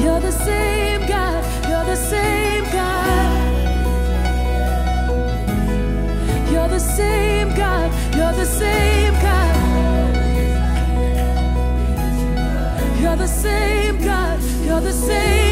You're the same God. You're the same God. You're the same God. You're the same God. You're the same God. You're the same.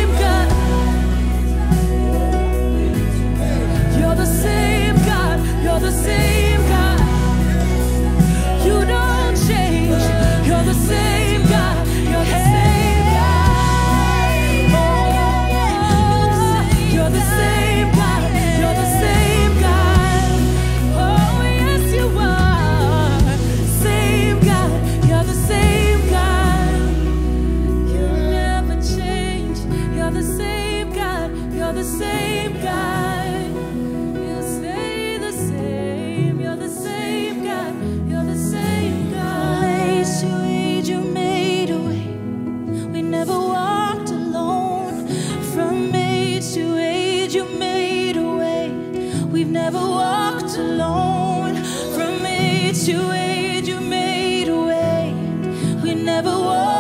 situation you made a way. We never walked